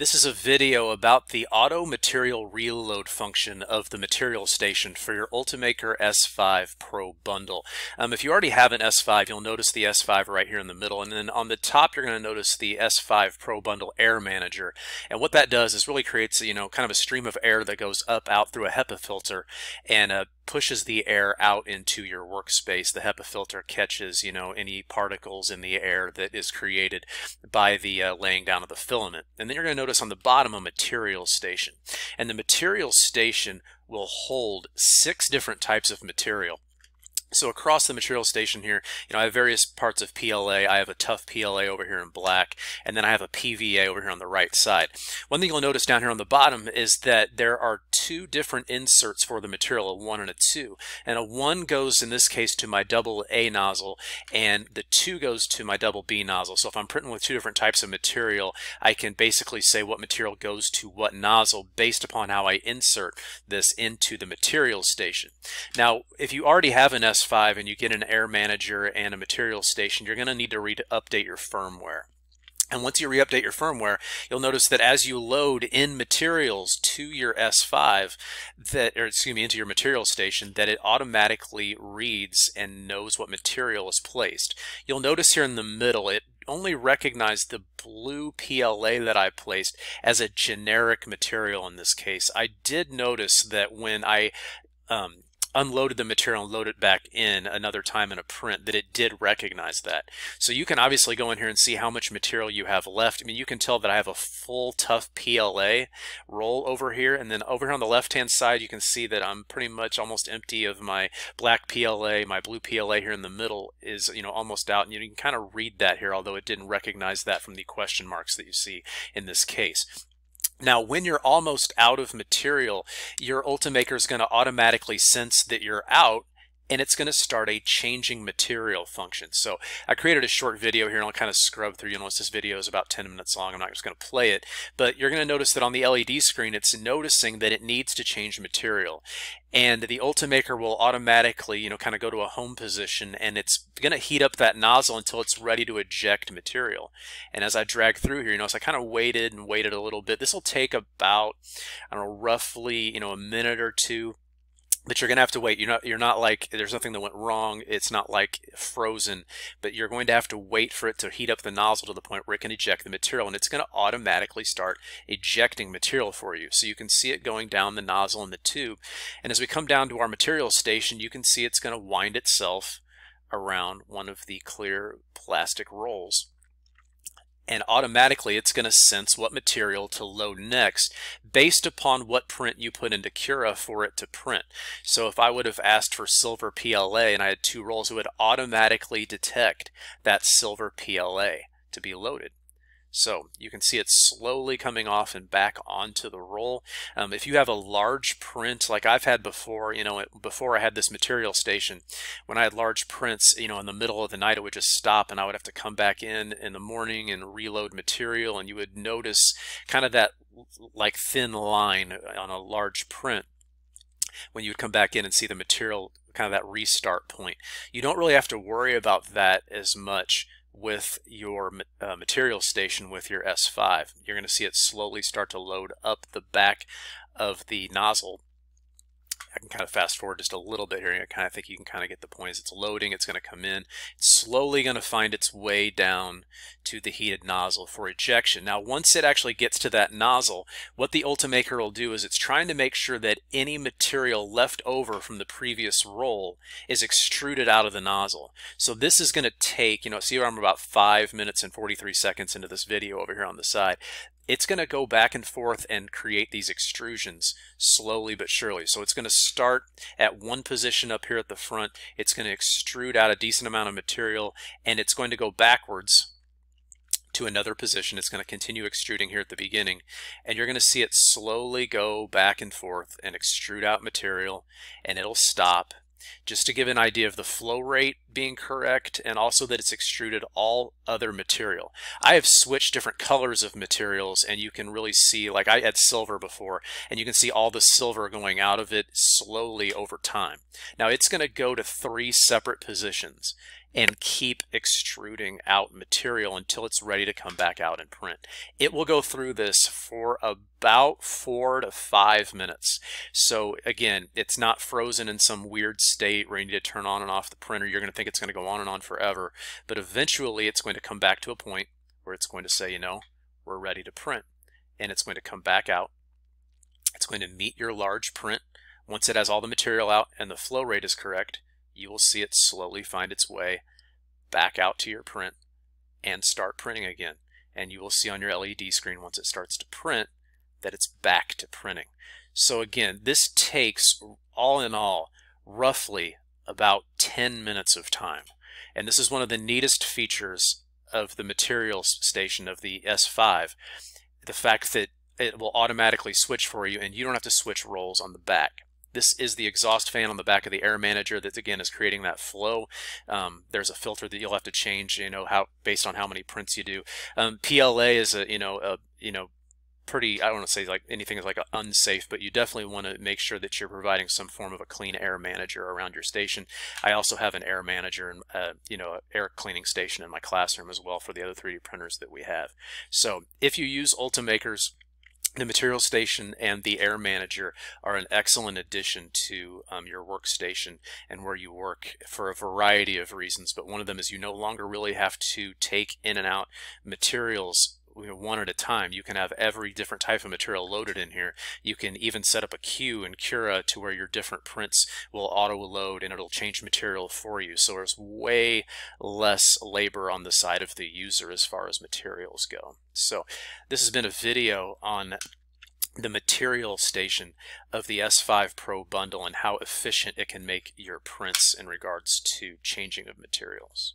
This is a video about the auto material reload function of the material station for your Ultimaker S5 Pro bundle. Um, if you already have an S5, you'll notice the S5 right here in the middle. And then on the top, you're going to notice the S5 Pro bundle air manager. And what that does is really creates, you know, kind of a stream of air that goes up out through a HEPA filter and uh, pushes the air out into your workspace. The HEPA filter catches, you know, any particles in the air that is created by the uh, laying down of the filament. And then you're going to notice notice on the bottom a material station. And the material station will hold six different types of material. So across the material station here, you know, I have various parts of PLA. I have a tough PLA over here in black, and then I have a PVA over here on the right side. One thing you'll notice down here on the bottom is that there are two different inserts for the material, a 1 and a 2. And a 1 goes, in this case, to my double A nozzle, and the 2 goes to my double B nozzle. So if I'm printing with two different types of material, I can basically say what material goes to what nozzle based upon how I insert this into the material station. Now, if you already have an S 5 and you get an air manager and a material station, you're going to need to re-update your firmware. And once you re-update your firmware, you'll notice that as you load in materials to your S5, that or excuse me, into your material station, that it automatically reads and knows what material is placed. You'll notice here in the middle, it only recognized the blue PLA that I placed as a generic material in this case. I did notice that when I um, unloaded the material and loaded it back in another time in a print that it did recognize that. So you can obviously go in here and see how much material you have left. I mean, you can tell that I have a full tough PLA roll over here. And then over here on the left-hand side, you can see that I'm pretty much almost empty of my black PLA. My blue PLA here in the middle is, you know, almost out. And you can kind of read that here, although it didn't recognize that from the question marks that you see in this case. Now, when you're almost out of material, your Ultimaker is going to automatically sense that you're out and it's going to start a changing material function. So I created a short video here and I'll kind of scrub through. You'll notice this video is about 10 minutes long. I'm not just going to play it, but you're going to notice that on the LED screen, it's noticing that it needs to change material. And the Ultimaker will automatically, you know, kind of go to a home position and it's going to heat up that nozzle until it's ready to eject material. And as I drag through here, you notice I kind of waited and waited a little bit. This will take about, I don't know, roughly, you know, a minute or two but you're going to have to wait. You're not, you're not like, there's nothing that went wrong. It's not like frozen, but you're going to have to wait for it to heat up the nozzle to the point where it can eject the material and it's going to automatically start ejecting material for you. So you can see it going down the nozzle in the tube. And as we come down to our material station, you can see it's going to wind itself around one of the clear plastic rolls and automatically it's going to sense what material to load next based upon what print you put into Cura for it to print. So if I would have asked for silver PLA and I had two rolls, it would automatically detect that silver PLA to be loaded. So you can see it slowly coming off and back onto the roll. Um, if you have a large print like I've had before, you know, before I had this material station, when I had large prints, you know, in the middle of the night, it would just stop and I would have to come back in in the morning and reload material. And you would notice kind of that like thin line on a large print when you would come back in and see the material kind of that restart point. You don't really have to worry about that as much with your uh, material station with your S5. You're going to see it slowly start to load up the back of the nozzle I can kind of fast forward just a little bit here. I kind of think you can kind of get the point. As it's loading, it's going to come in. It's slowly going to find its way down to the heated nozzle for ejection. Now, once it actually gets to that nozzle, what the Ultimaker will do is it's trying to make sure that any material left over from the previous roll is extruded out of the nozzle. So this is going to take, you know, see I'm about 5 minutes and 43 seconds into this video over here on the side it's going to go back and forth and create these extrusions slowly but surely. So it's going to start at one position up here at the front. It's going to extrude out a decent amount of material and it's going to go backwards to another position. It's going to continue extruding here at the beginning and you're going to see it slowly go back and forth and extrude out material and it'll stop just to give an idea of the flow rate being correct and also that it's extruded all other material. I have switched different colors of materials and you can really see, like I had silver before, and you can see all the silver going out of it slowly over time. Now it's going to go to three separate positions and keep extruding out material until it's ready to come back out and print. It will go through this for about four to five minutes. So again, it's not frozen in some weird state where you need to turn on and off the printer. You're going to think it's going to go on and on forever, but eventually it's going to come back to a point where it's going to say, you know, we're ready to print. And it's going to come back out. It's going to meet your large print. Once it has all the material out and the flow rate is correct, you will see it slowly find its way back out to your print and start printing again. And you will see on your LED screen once it starts to print that it's back to printing. So again, this takes all in all roughly about 10 minutes of time. And this is one of the neatest features of the materials station of the S5. The fact that it will automatically switch for you and you don't have to switch rolls on the back. This is the exhaust fan on the back of the air manager that again is creating that flow. Um, there's a filter that you'll have to change, you know, how based on how many prints you do. Um, PLA is a, you know, a, you know, pretty, I don't want to say like anything is like unsafe, but you definitely want to make sure that you're providing some form of a clean air manager around your station. I also have an air manager and, uh, you know, air cleaning station in my classroom as well for the other 3D printers that we have. So if you use Ultimakers, the material station and the air manager are an excellent addition to um, your workstation and where you work for a variety of reasons but one of them is you no longer really have to take in and out materials you know, one at a time. You can have every different type of material loaded in here. You can even set up a queue in Cura to where your different prints will auto load and it'll change material for you. So there's way less labor on the side of the user as far as materials go. So this has been a video on the material station of the S5 Pro bundle and how efficient it can make your prints in regards to changing of materials.